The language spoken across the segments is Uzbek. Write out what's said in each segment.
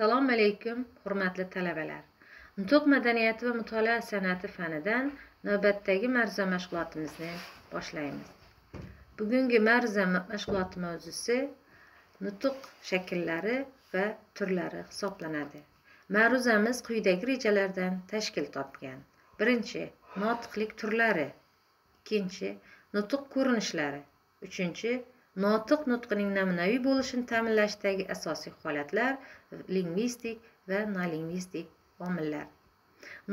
assalomu alaykum hurmatli talabalar. Nutq madaniyati va mutolaa san'ati fanidan navbatdagi ma'ruza mashg'ulotimizni boshlaymiz. Bugungi ma'ruza mashg'uloti mavzusi nutq shakllari va turlari hisoblanadi. Ma'ruzamiz quyidagi rejalardan tashkil topgan. Birinchi notiqlik turlari. Ikkinchi nutq ko'rinishlari. Uchinchi notiq nutqining namunaviy bo'lishini ta'minlashdagi asosiy holatlar lingvistik va nolingvistik omillar.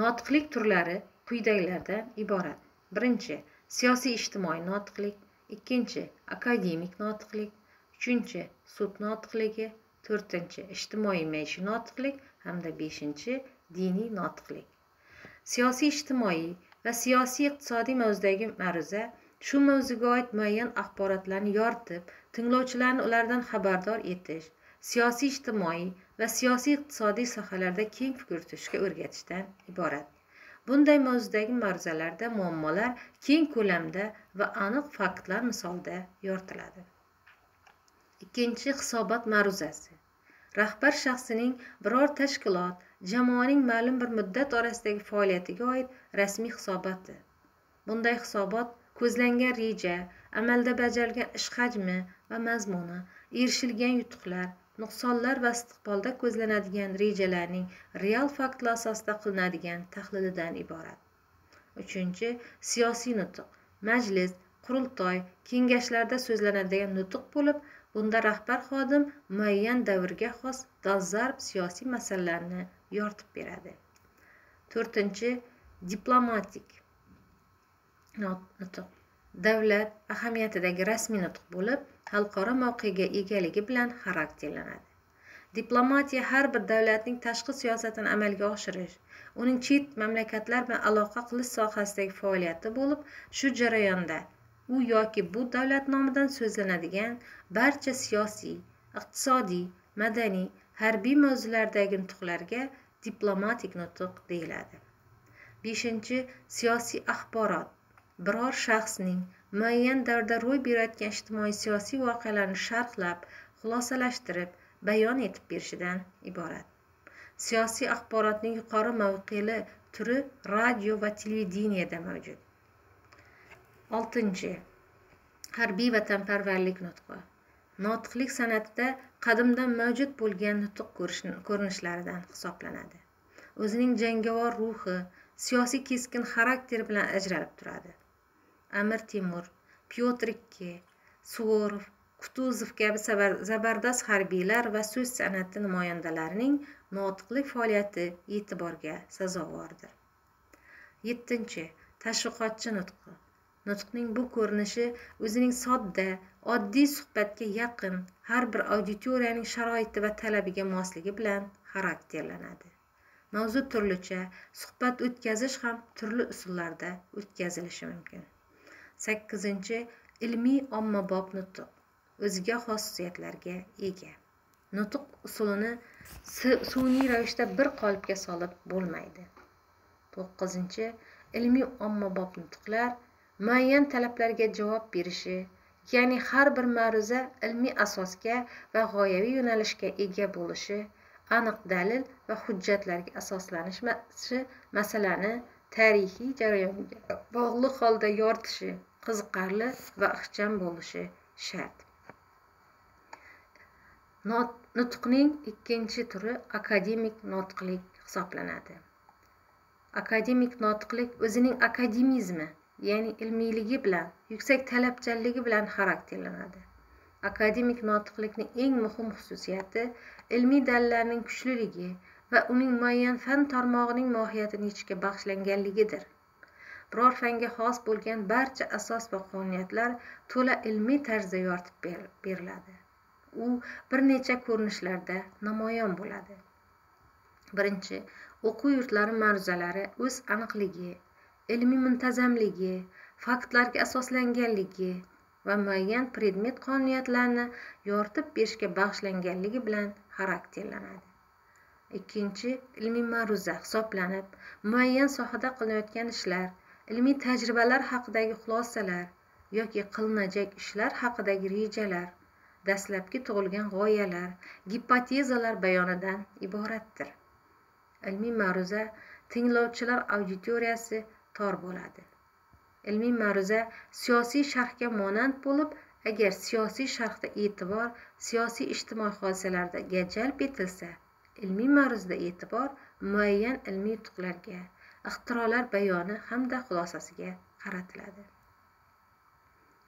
Notiqlik turlari quyidagilardan iborat. Birinchi siyosiy ijtimoiy notiqlik. Ikkinchi akademik notiqlik. Uchinchi sud notiqligi. To'rtinchi ijtimoiy maishiy notiqlik hamda beshinchi diniy notiqlik. Siyosiy ijtimoiy va siyosiy iqtisodiy mavzudagi ma'ruza shu mavzuga oid muayyan axborotlarni yoritib tinglovchilarni ulardan xabardor etish siyosiy ijtimoiy va siyosiy iqtisodiy sohalarda keng fikr yuritishga o'rgatishdan iborat. Bunday mavzudagi ma'ruzalarda muammolar keng ko'lamda va aniq faktlar misolida yoritiladi. Ikkinchi hisobot ma'ruzasi. Rahbar shaxsining biror tashkilot jamoaning ma'lum bir muddat orasidagi faoliyatiga oid rasmiy hisoboti. Bunday hisobot ko'zlangan reja amalda bajarilgan ish hajmi va mazmuni erishilgan yutuqlar nuqsonlar va istiqbolda ko'zlanadigan rejalarning real faktlar asosida qilinadigan tahlilidan iborat. Uchinchi siyosiy nutq. Majlis qurultoy kengashlarda so'zlanadigan nutq bo'lib bunda rahbar xodim muayyan davrga xos dolzarb siyosiy masalalarni yoritib beradi. To'rtinchi diplomatik. Nutq davlat ahamiyatidagi rasmiy nutq bo'lib xalqaro mavqega egaligi bilan xarakterlanadi diplomatiya har bir davlatning tashqi siyosatini amalga oshirish uning chet mamlakatlar bilan aloqa qilish sohasidagi faoliyati bo'lib shu jarayonda u yoki bu davlat nomidan so'zlanadigan barcha siyosiy iqtisodiy madaniy harbiy mavzulardagi nutqlarga diplomatik nutq deyiladi. Beshinchi siyosiy axborot. Biror shaxsning muayyan davrda ro'y berayotgan ijtimoiy siyosiy voqealarni sharhlab xulosalashtirib bayon etib berishidan iborat. Siyosiy axborotning yuqori mavqeli turi radio va televideniyada mavjud. Oltinchi harbiy vatanparvarlik nutqi. Notiqlik san'atida qadimdan mavjud bo'lgan nutq ko'rinishlaridan hisoblanadi. O'zining jangovar ruhi siyosiy keskin xarakteri bilan ajralib turadi. Amir temur pyotr ikki suvorov kutuzov kabi zabardast harbiylar va so'z san'ati namoyandalarining notiqlik faoliyati e'tiborga sazovordir yettinchi tashviqotchi nutqi. Nutqning bu ko'rinishi o'zining sodda oddiy suhbatga yaqin har bir auditoriyaning sharoiti va talabiga mosligi bilan xarakterlanadi. Mavzu turlicha suhbat o'tkazish ham turli usullarda o'tkazilishi mumkin. Sakkizinchi ilmiy ommabop nutq o'ziga xos xususiyatlarga ega. Nutq usulini sun'iy ravishda bir qolipga solib bo'lmaydi. To'qqizinchi ilmiy ommabop nutqlar muayyan talablarga javob berishi ya'ni har bir ma'ruza ilmiy asosga va g'oyaviy yo'nalishga ega bo'lishi aniq dalil va hujjatlarga asoslanishi masalani tarixiy jarayonga bog'liq holda yoritishi qiziqarli va ixcham bo'lishi shart. Nutqning ikkinchi turi akademik nutqlik hisoblanadi. Akademik nutqlik o'zining akademizmi ya'ni ilmiyligi bilan yuksak talabchanligi bilan xarakterlanadi. Akademik notiqlikni eng muhim xususiyati ilmiy dalillarning kuchliligi va uning muayyan fan tarmog'ining mohiyatini yechishga bag'ishlanganligidir. Biror fanga xos bo'lgan barcha asos va qonuniyatlar to'la ilmiy tarzda yoritib beriladi. U bir necha ko'rinishlarda namoyon bo'ladi. Birinchi o'quv yurtlari ma'ruzalari o'z aniqligi ilmiy muntazamligi faktlarga asoslanganligi va muayyan predmet qonuniyatlarini yoritib berishga bag'ishlanganligi bilan xarakterlanadi. Ikkinchi ilmiy ma'ruza hisoblanib muayyan sohada qilinayotgan ishlar ilmiy tajribalar haqidagi xulosalar yoki qilinajak ishlar haqidagi rejalar dastlabki tug'ilgan g'oyalar gipotezalar bayonidan iboratdir. Ilmiy ma'ruza tinglovchilar auditoriyasi tor bo'ladi. Ilmiy ma'ruza siyosiy sharhga monand bo'lib agar siyosiy sharhda e'tibor siyosiy ijtimoiy hodisalarga jalb etilsa ilmiy ma'ruzada e'tibor muayyan ilmiy yutuqlarga ixtirolar bayoni hamda xulosasiga qaratiladi.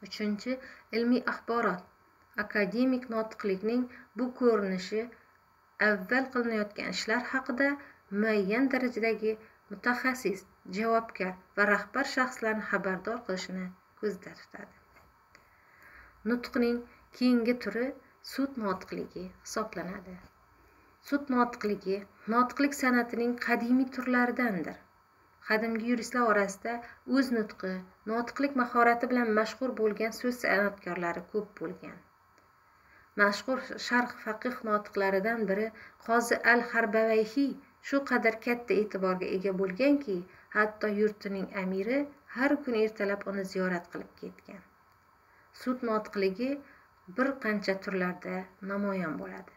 Uchinchi ilmiy axborot. Akademik notiqlikning bu ko'rinishi avval qilinayotgan ishlar haqida muayyan darajadagi mutaxassis javobgar va rahbar shaxslarni xabardor qilishni ko'zda tutadi. Nutqning keyingi turi sud notiqligi hisoblanadi. Sud notiqligi notiqlik san'atining qadimiy turlaridandir. Qadimgi yuristlar orasida o'z nutqi notiqlik mahorati bilan mashhur bo'lgan so'z san'atkorlari ko'p bo'lgan. Mashhur sharq faqih notiqlaridan biri qozi al harbavayhiy shu qadar katta e'tiborga ega bo'lganki hatto yurtining amiri har kuni ertalab uni ziyorat qilib ketgan. Sud notiqligi bir qancha turlarda namoyon bo'ladi.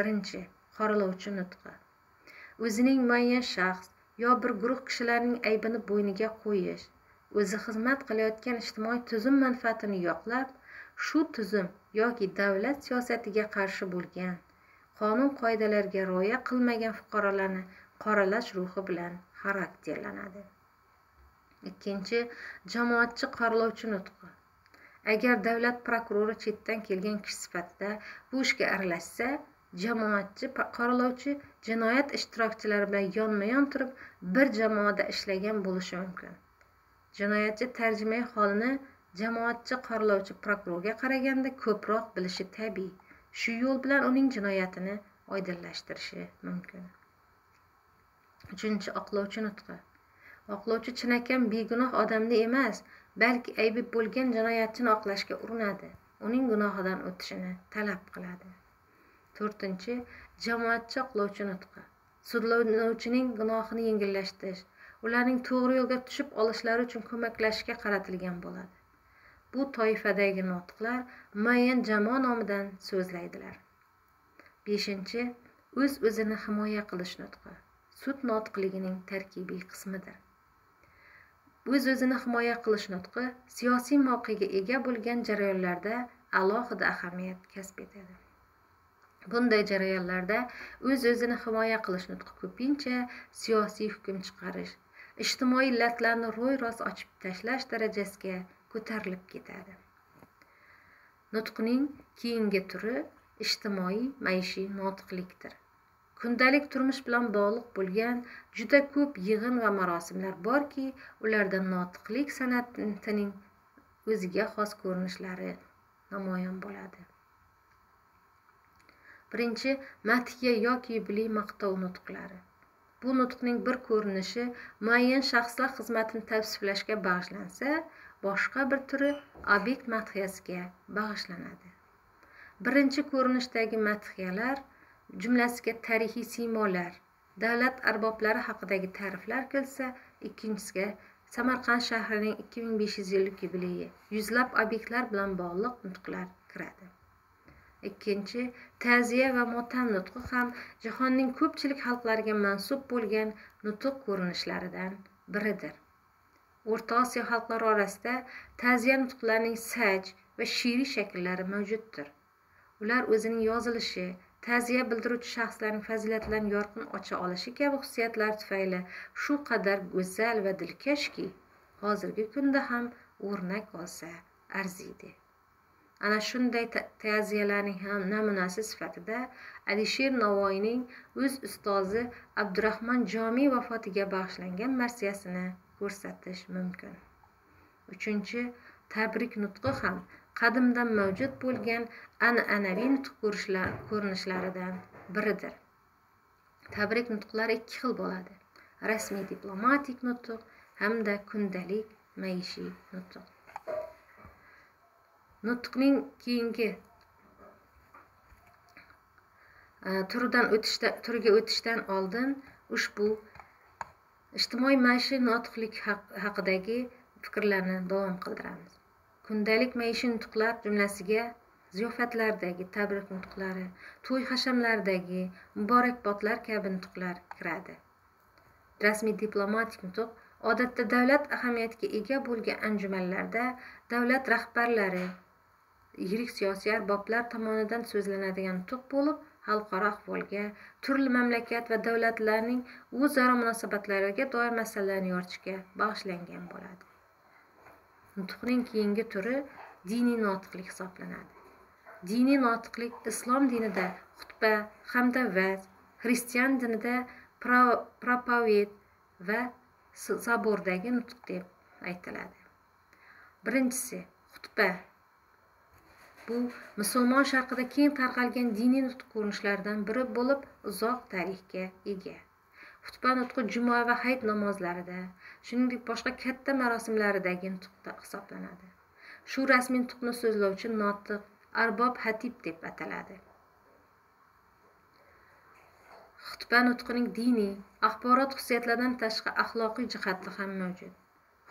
Birinchi qoralovchi nutqi. O'zining muayyan shaxs yo bir guruh kishilarning aybini bo'yniga qo'yish o'zi xizmat qilayotgan ijtimoiy tuzum manfaatini yoqlab shu tuzum yoki davlat siyosatiga qarshi bo'lgan qonun qoidalariga rioya qilmagan fuqarolarni qoralash ruhi bilan xarakterlanadi. Ikkinchi jamoatchi qoralovchi nutqi. Agar davlat prokurori chetdan kelgan kishi sifatida bu ishga aralashsa jamoatchi qoralovchi jinoyat ishtirokchilari bilan yonma yon turib bir jamoada ishlagan bo'lishi mumkin. Jinoyatchi tarjimai holini jamoatchi qoralovchi prokurorga qaraganda ko'proq bilishi tabiiy. Shu yo'l bilan uning jinoyatini oydinlashtirishi mumkin. Uchinchi oqlovchi nutqi. Oqlovchi chinakam begunoh odamni emas balki aybi bo'lgan jinoyatchini oqlashga urinadi. Uning gunohidan o'tishini talab qiladi. To'rtinchi jamoatchi oqlovchi nutqi. Sudlanuvchining gunohini yengillashtirish ularning to'g'ri yo'lga tushib olishlari uchun ko'maklashishga qaratilgan bo'ladi. Bu toifadagi notiqlar muayyan jamoa nomidan so'zlaydilar. Beshinchi o'z o'zini himoya qilish nutqi sud notiqligining tarkibiy qismidir. O'z o'zini himoya qilish nutqi siyosiy mavqega ega bo'lgan jarayonlarda alohida ahamiyat kasb etadi. Bunday jarayonlarda o'z o'zini himoya qilish nutqi ko'pincha siyosiy hukm chiqarish ijtimoiy illatlarni ro'y rost ochib tashlash darajasiga ko'tarilib ketadi. Nutqning keyingi turi ijtimoiy maishiy notiqlikdir. Kundalik turmush bilan bog'liq bo'lgan juda ko'p yig'in va marosimlar borki ularda notiqlik san'atining o'ziga xos ko'rinishlari namoyon bo'ladi. Birinchi madhiya yoki yubiley maqtov nutqlari. Bu nutqning bir ko'rinishi muayyan shaxslar xizmatini tavsiflashga bag'ishlansa boshqa bir turi obyekt madhiyasiga bag'ishlanadi. Birinchi ko'rinishdagi madhiyalar jumlasiga tarixiy siymolar davlat arboblari haqidagi ta'riflar kelsa ikkinchisiga samarqand shahrining 2500 yillik yubileyi yuzlab obyektlar bilan bog'liq nutqlar kiradi. Ikkinchi ta'ziya va motam nutqi ham jahonning ko'pchilik xalqlariga mansub bo'lgan nutq ko'rinishlaridan biridir. O'rta osiyo xalqlari orasida ta'ziya nutqlarining saj va she'riy shakllari mavjuddir. Ular o'zining yozilishi ta'ziya bildiruvchi shaxslarning fazilatlarini yorqin ocha olishi kabi xususiyatlari tufayli shu qadar go'zal va dilkashki hozirgi kunda ham o'rnak olsa arziydi. Ana shunday ta'ziyalarning ham namunasi sifatida alisher navoiyning o'z ustozi abdurahmon jomiy vafotiga bag'ishlangan marsiyasini ko'rsatish mumkin. Uchinchi tabrik nutqi ham qadimdan mavjud bo'lgan an'anaviy nutq ko'rinishlaridan biridir. Tabrik nutqlari ikki xil bo'ladi. Rasmiy diplomatik nutq hamda kundalik maishiy nutq. Nutqning keyingi e, turidan o'tishda turiga o'tishdan oldin ushbu ijtimoiy maishiy notiqlik haqidagi fikrlarni davom qildiramiz. Kundalik maishiy nutqlar jumlasiga ziyofatlardagi tabrik nutqlari to'y hashamlaridagi muborakbodlar kabi nutqlar kiradi. Rasmiy diplomatik nutq odatda davlat ahamiyatiga ega bo'lgan anjumanlarda davlat rahbarlari yirik siyosiy arboblar tomonidan so'zlanadigan nutq bo'lib xalqaro ahvolga turli mamlakat va davlatlarning o'zaro munosabatlariga doir masalalarni yoritishga bag'ishlangan bo'ladi. Nutqning keyingi turi diniy notiqlik hisoblanadi. Diniy notiqlik islom dinida xutba hamda vaz xristian dinida propoved va sabordagi nutq deb aytiladi. Birinchisi xutba. Bu musulmon sharqida keng tarqalgan diniy nutq ko'rinishlaridan biri bo'lib uzoq tarixga ega. Xutba nutqi juma va hayit namozlarida shuningdek boshqa katta marosimlaridagi nutqda hisoblanadi. Shu rasmiy nutqni so'zlovchi notiq arbob hatib deb ataladi. Xutba nutqining diniy axborot xususiyatlaridan tashqari axloqiy jihati ham mavjud.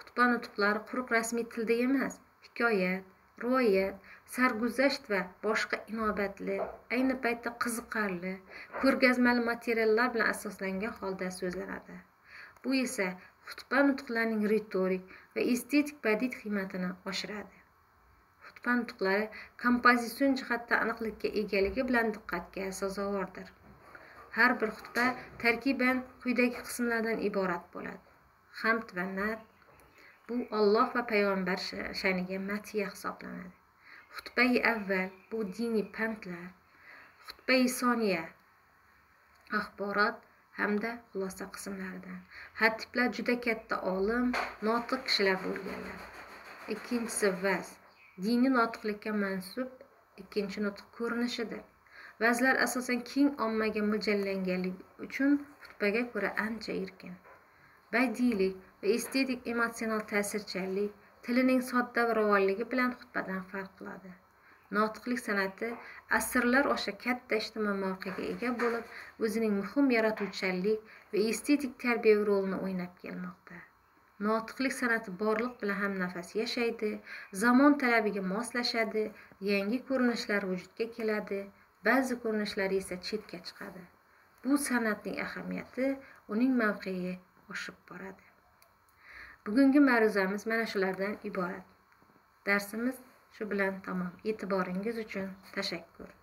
Xutba nutqlari quruq rasmiy tilda emas hikoyat rivoyat sarguzasht va boshqa inobatli ayni paytda qiziqarli ko'rgazmali materiallar bilan asoslangan holda so'zlanadi. Bu esa xutba nutqlarining ritorik va estetik badiiy qiymatini oshiradi. Xutba nutqlari kompozitsion jihatdan aniqlikka egaligi bilan diqqatga sazovordir. Har bir xutba tarkiban quyidagi qismlardan iborat bo'ladi hamd va nat bu olloh va payg'ambar sha'niga matiya hisoblanadi. Xutbai avval bu diniy pandlar xutbai soniya axborot hamda xulosa qismlaridan. Hatiblar juda katta olim notiq kishilar bo'lganlar. Ikkinchisi vaz. Diniy notiqlikka mansub ikkinchi nutq ko'rinishidir. Vazlar asosan keng ommaga mo'ljallanganligi uchun xutbaga ko'ra ancha erkin. Badiiylik va estetik emotsional ta'sirchanlik tilining sodda va ravonligi bilan xutbadan farq qiladi. Notiqlik san'ati asrlar osha katta ijtimoiy mavqega ega bo'lib o'zining muhim yaratuvchanlik va estetik tarbiyaviy rolini o'ynab kelmoqda. Notiqlik san'ati borliq bilan hamnafas yashaydi zamon talabiga moslashadi yangi ko'rinishlar vujudga keladi ba'zi ko'rinishlari esa chetga chiqadi. Bu san'atning ahamiyati uning mavqei oshib boradi. Bugungi ma'ruzamiz mana shulardan iborat. Darsimiz shu bilan tamom. E'tiboringiz uchun tashakkur.